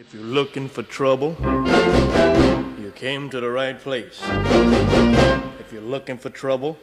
If you're looking for trouble, you came to the right place. If you're looking for trouble,